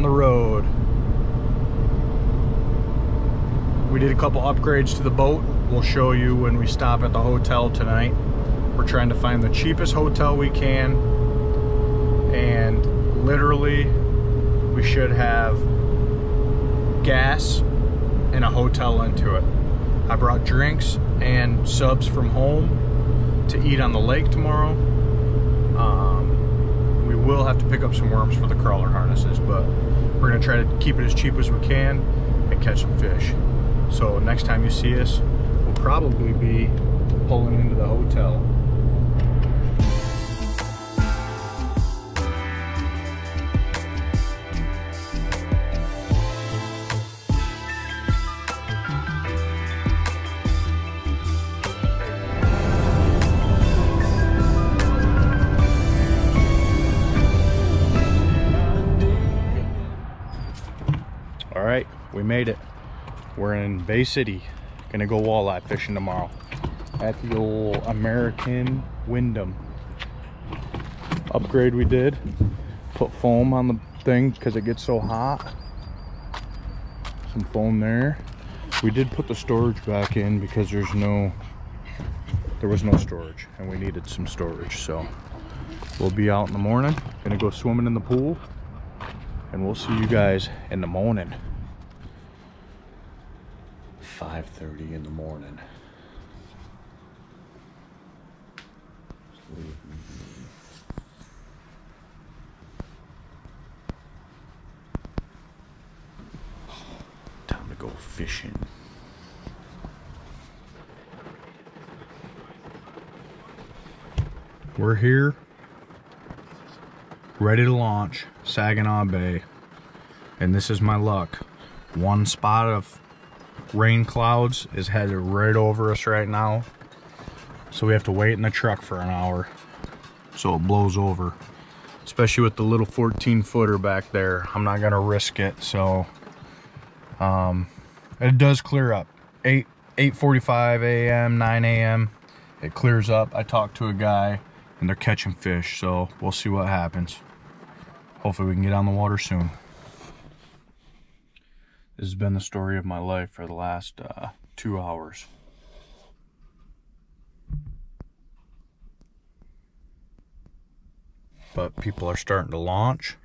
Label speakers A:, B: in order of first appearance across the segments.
A: on the road. We did a couple upgrades to the boat. We'll show you when we stop at the hotel tonight. We're trying to find the cheapest hotel we can. And literally, we should have gas and a hotel into it. I brought drinks and subs from home to eat on the lake tomorrow. Um, we will have to pick up some worms for the crawler harnesses, but we're gonna try to keep it as cheap as we can and catch some fish. So next time you see us, we'll probably be pulling into the hotel. We made it. We're in Bay City. Gonna go walleye fishing tomorrow at the old AmericInn Wyndham. Upgrade we did. Put foam on the thing because it gets so hot. Some foam there. We did put the storage back in because there's no, there was no storage and we needed some storage. So we'll be out in the morning. Gonna go swimming in the pool and we'll see you guys in the morning. 5.30 in the morning. Time to go fishing. We're here, ready to launch Saginaw Bay. And this is my luck. One spot of rain clouds is headed right over us right now. So we have to wait in the truck for an hour so it blows over. Especially with the little 14 footer back there. I'm not gonna risk it. So um, it does clear up. 8 8:45 a.m., 9 a.m. It clears up. I talked to a guy and they're catching fish. So we'll see what happens. Hopefully we can get on the water soon. This has been the story of my life for the last uh, two hours. But people are starting to launch.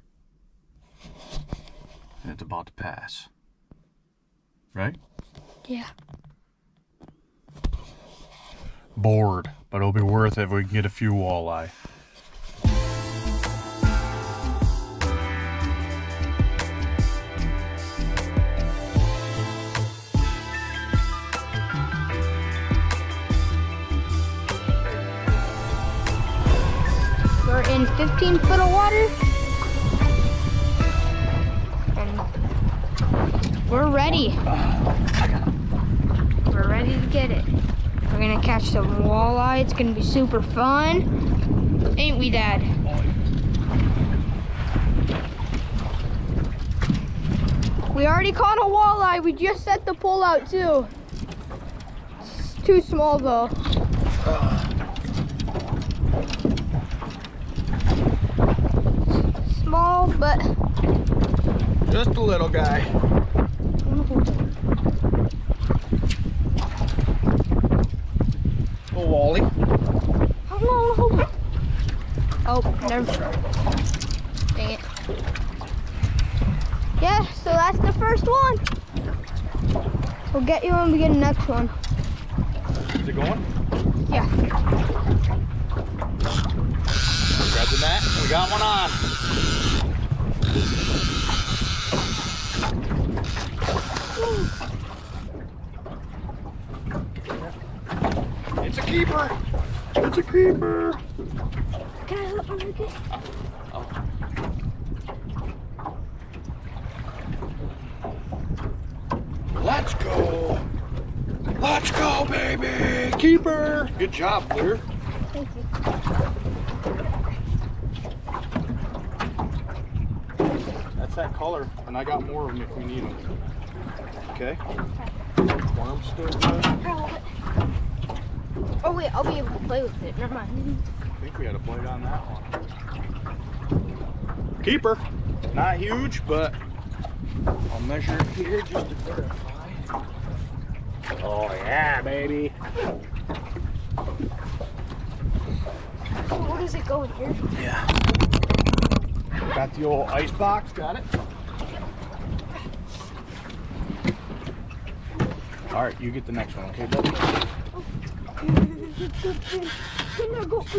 A: And it's about to pass. Right?
B: Yeah.
A: Bored, but it'll be worth it if we can get a few walleye.
B: 15 foot of water. And we're ready. We're ready to get it. We're gonna catch some walleye. It's gonna be super fun. Ain't we, Dad? We already caught a walleye. We just set the pole out too. It's too small though. Small, but
A: Just a little guy. Oh, Wally.
B: Hold on, hold on. Oh, never. Dang it. Yeah, so that's the first one. We'll get you when we get the next one.
A: Is it going?
B: Yeah.
A: Grab the net. We got one on. It's a keeper. It's a keeper.
B: Can I under this?
A: Let's go. Let's go, baby. Keeper. Good job, Clear.
B: Thank you.
A: That's that color, and I got more of them if we need them. Okay. Worm's still good.
B: Oh wait, I'll be able to play with it. Never mind.
A: I think we had a blade on that one. Keeper. Not huge, but I'll measure it here just to verify. Oh yeah, baby.
B: So where does it go in here?
A: Yeah. Got the old ice box, got it? All right, you get the next one, okay, buddy?
B: Come.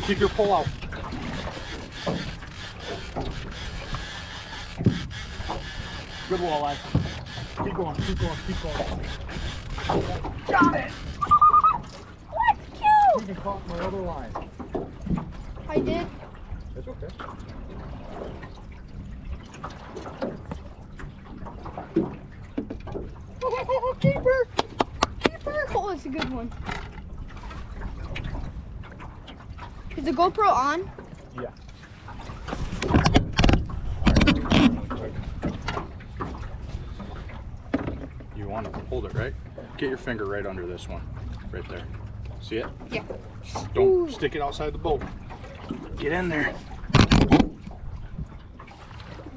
A: Keep your pull out. Good walleye. Keep going, keep going, keep going. Got it!
B: What? Cute.
A: Even caught my other line.
B: I did.
A: It's okay.
B: keeper. Oh, it's a good one. Is the GoPro on?
A: Yeah. You want to hold it right? Get your finger right under this one. Right there. See it?
B: Yeah.
A: Don't
B: Ooh.
A: stick it outside the bowl. Get in there.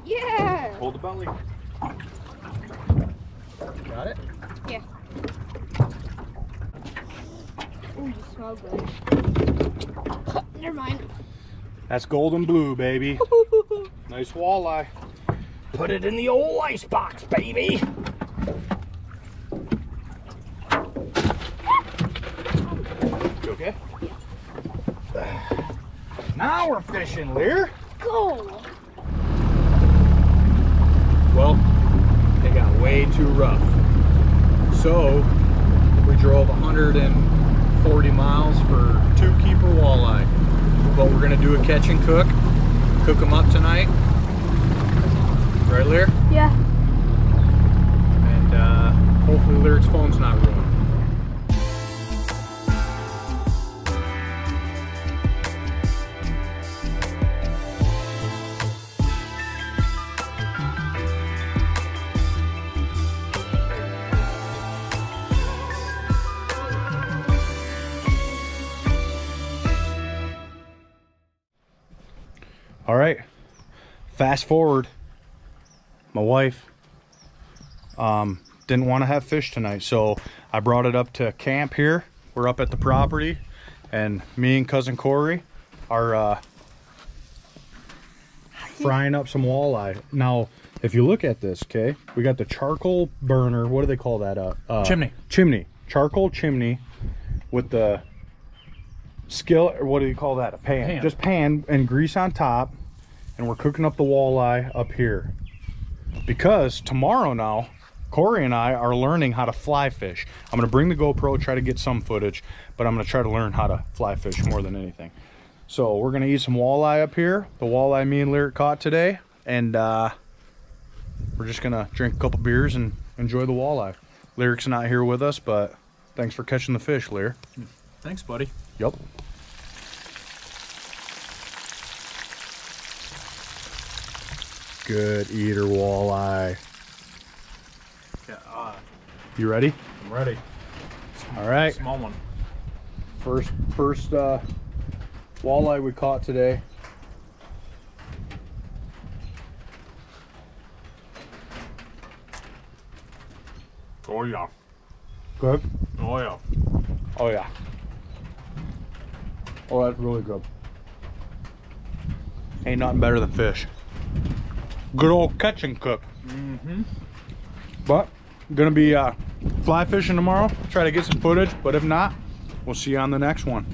B: Yeah.
A: Hold the belly. Got it?
B: Yeah. Ooh, you smell good. Never mind.
A: That's golden blue, baby. Nice walleye. Put it in the old ice box, baby. You okay? Now we're fishing, Lear.
B: Go.
A: Well, it got way too rough. So we drove 140 miles for two keeper walleye. But we're gonna do a catch and cook, cook them up tonight. Right, Lear?
B: Yeah.
A: And uh, hopefully Lyric's phone's not ruined. All right, fast forward. My wife um, didn't want to have fish tonight, so I brought it up to camp here. We're up at the property, and me and cousin Corey are uh, frying up some walleye. Now, if you look at this, okay, we got the charcoal burner. What do they call that? Uh, uh,
C: Chimney.
A: Chimney. Charcoal chimney with the skillet, or what do you call that? A pan.
C: Pan.
A: Just pan and grease on top, and we're cooking up the walleye up here because tomorrow now Corey and I are learning how to fly fish. I'm gonna bring the GoPro, try to get some footage, but I'm gonna try to learn how to fly fish more than anything. So we're gonna eat some walleye up here, the walleye me and Lyric caught today, and uh, we're just gonna drink a couple beers and enjoy the walleye. Lyric's not here with us, but thanks for catching the fish, Lyric.
C: Thanks, buddy.
A: Yep. Good eater walleye.
C: Yeah, uh,
A: You ready?
C: I'm ready.
A: All right.
C: Small one.
A: First, first uh, walleye we caught today.
C: Oh yeah.
A: Good.
C: Oh yeah.
A: Oh yeah. Oh, that's really good. Ain't nothing better than fish. Good old catch and cook.
C: Mm-hmm.
A: But gonna be uh, fly fishing tomorrow. Try to get some footage, but if not, we'll see you on the next one.